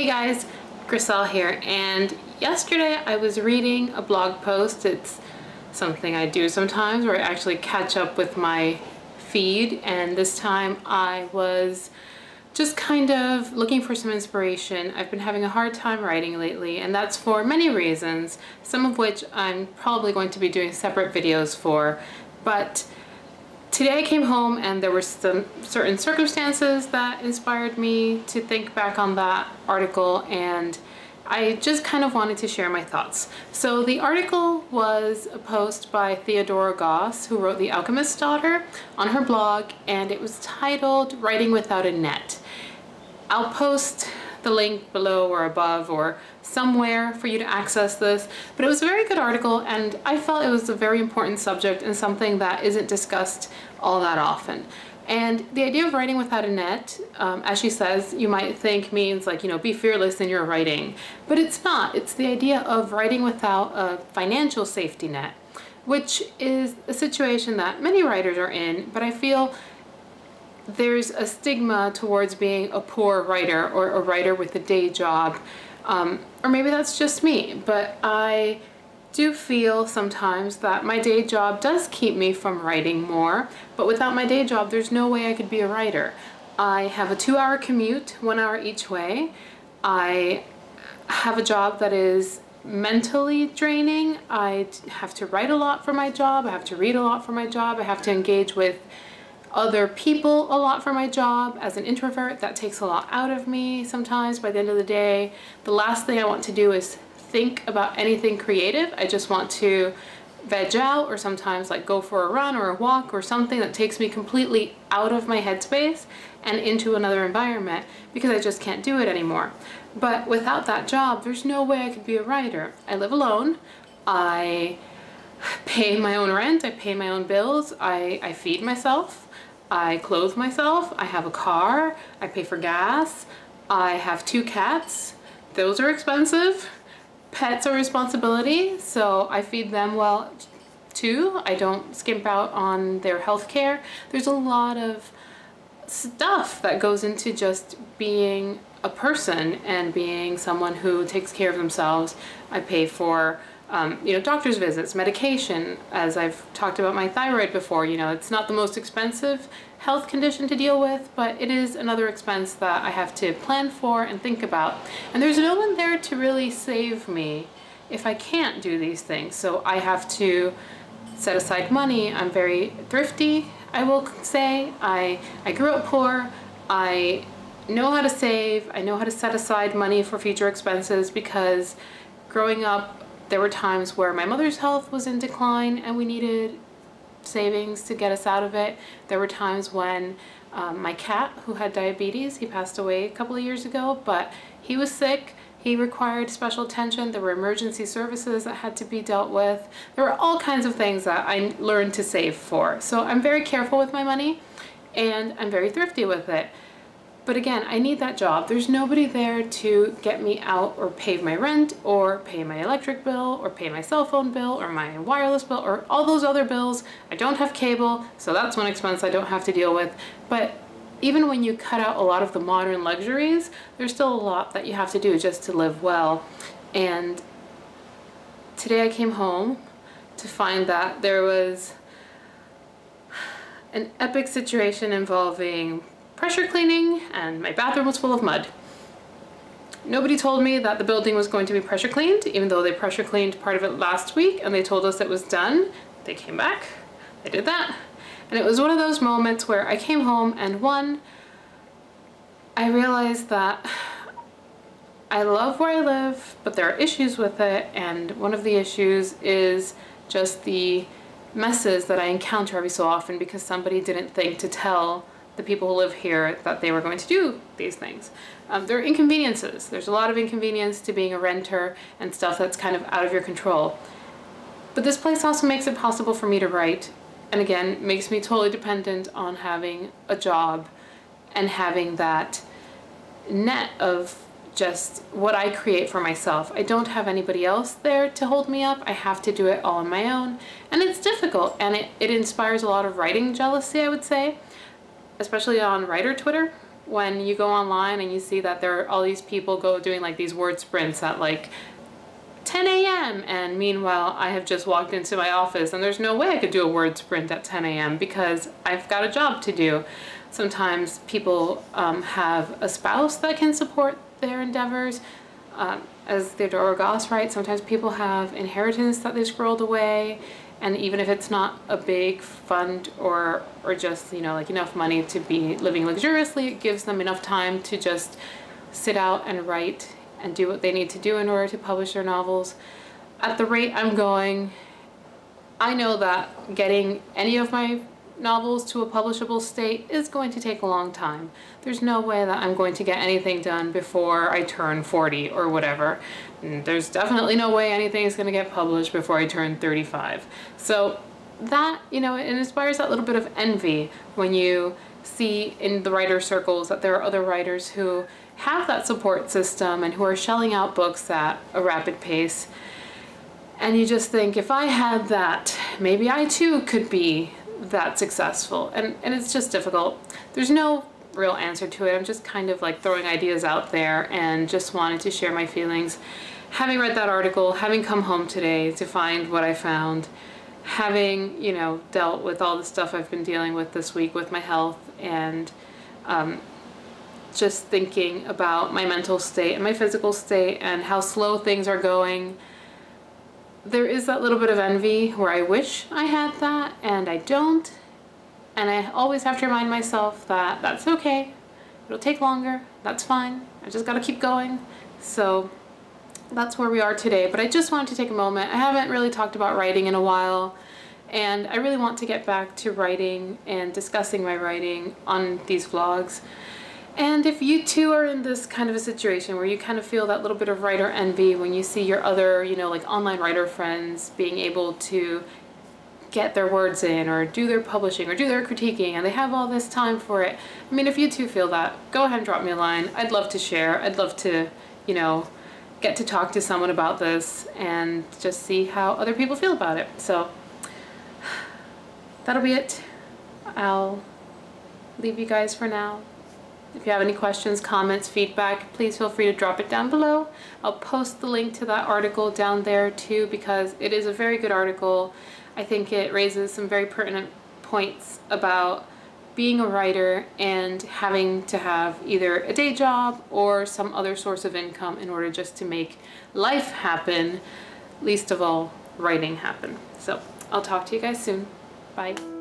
Hey guys, Gricel here and yesterday I was reading a blog post. It's something I do sometimes where I actually catch up with my feed and this time I was just kind of looking for some inspiration. I've been having a hard time writing lately and that's for many reasons, some of which I'm probably going to be doing separate videos for, but today I came home and there were some certain circumstances that inspired me to think back on that article and I just kind of wanted to share my thoughts. So the article was a post by Theodora Goss who wrote The Alchemist's Daughter on her blog and it was titled Writing Without a Net. I'll post the link below or above or somewhere for you to access this. But it was a very good article and I felt it was a very important subject and something that isn't discussed all that often. And the idea of writing without a net, um, as she says, you might think means like, you know, be fearless in your writing. But it's not. It's the idea of writing without a financial safety net, which is a situation that many writers are in, but I feel there's a stigma towards being a poor writer or a writer with a day job. Um, or maybe that's just me, but I do feel sometimes that my day job does keep me from writing more, but without my day job, there's no way I could be a writer. I have a two hour commute, one hour each way. I have a job that is mentally draining. I have to write a lot for my job. I have to read a lot for my job. I have to engage with other people a lot for my job. As an introvert, that takes a lot out of me sometimes by the end of the day. The last thing I want to do is think about anything creative. I just want to veg out or sometimes like go for a run or a walk or something that takes me completely out of my headspace and into another environment because I just can't do it anymore. But without that job, there's no way I could be a writer. I live alone. I pay my own rent. I pay my own bills. I, I feed myself. I clothe myself, I have a car, I pay for gas, I have two cats. Those are expensive. Pets are responsibility, so I feed them well too. I don't skimp out on their health care. There's a lot of stuff that goes into just being a person and being someone who takes care of themselves. I pay for um, you know, doctor's visits, medication, as I've talked about my thyroid before, you know, it's not the most expensive health condition to deal with, but it is another expense that I have to plan for and think about. And there's no one there to really save me if I can't do these things. So I have to set aside money. I'm very thrifty, I will say. I, I grew up poor. I know how to save. I know how to set aside money for future expenses because growing up there were times where my mother's health was in decline and we needed savings to get us out of it. There were times when um, my cat, who had diabetes, he passed away a couple of years ago, but he was sick. He required special attention. There were emergency services that had to be dealt with. There were all kinds of things that I learned to save for. So I'm very careful with my money and I'm very thrifty with it. But again, I need that job. There's nobody there to get me out or pay my rent or pay my electric bill or pay my cell phone bill or my wireless bill or all those other bills. I don't have cable, so that's one expense I don't have to deal with. But even when you cut out a lot of the modern luxuries, there's still a lot that you have to do just to live well. And today I came home to find that there was an epic situation involving pressure cleaning and my bathroom was full of mud. Nobody told me that the building was going to be pressure cleaned, even though they pressure cleaned part of it last week and they told us it was done. They came back, they did that. And it was one of those moments where I came home and one, I realized that I love where I live, but there are issues with it. And one of the issues is just the messes that I encounter every so often because somebody didn't think to tell the people who live here that they were going to do these things. Um, there are inconveniences. There's a lot of inconvenience to being a renter and stuff that's kind of out of your control. But this place also makes it possible for me to write and again makes me totally dependent on having a job and having that net of just what I create for myself. I don't have anybody else there to hold me up. I have to do it all on my own. And it's difficult and it, it inspires a lot of writing jealousy, I would say especially on writer Twitter, when you go online and you see that there are all these people go doing like these word sprints at like 10 a.m. and meanwhile I have just walked into my office and there's no way I could do a word sprint at 10 a.m. because I've got a job to do. Sometimes people um, have a spouse that can support their endeavors. Um, as Theodora Goss writes, sometimes people have inheritance that they scrolled away and even if it's not a big fund or or just you know like enough money to be living luxuriously it gives them enough time to just sit out and write and do what they need to do in order to publish their novels. At the rate i'm going i know that getting any of my novels to a publishable state is going to take a long time. There's no way that I'm going to get anything done before I turn 40 or whatever. And there's definitely no way anything is going to get published before I turn 35. So that, you know, it inspires that little bit of envy when you see in the writer circles that there are other writers who have that support system and who are shelling out books at a rapid pace. And you just think, if I had that, maybe I too could be that successful. And, and it's just difficult. There's no real answer to it. I'm just kind of like throwing ideas out there and just wanted to share my feelings. Having read that article, having come home today to find what I found, having, you know, dealt with all the stuff I've been dealing with this week with my health and um, just thinking about my mental state and my physical state and how slow things are going there is that little bit of envy where I wish I had that and I don't. And I always have to remind myself that that's okay. It'll take longer. That's fine. I just got to keep going. So that's where we are today. But I just wanted to take a moment. I haven't really talked about writing in a while. And I really want to get back to writing and discussing my writing on these vlogs. And if you too are in this kind of a situation where you kind of feel that little bit of writer envy when you see your other, you know, like online writer friends being able to get their words in or do their publishing or do their critiquing and they have all this time for it. I mean, if you too feel that, go ahead and drop me a line. I'd love to share. I'd love to, you know, get to talk to someone about this and just see how other people feel about it. So that'll be it. I'll leave you guys for now. If you have any questions, comments, feedback, please feel free to drop it down below. I'll post the link to that article down there too because it is a very good article. I think it raises some very pertinent points about being a writer and having to have either a day job or some other source of income in order just to make life happen, least of all writing happen. So I'll talk to you guys soon. Bye.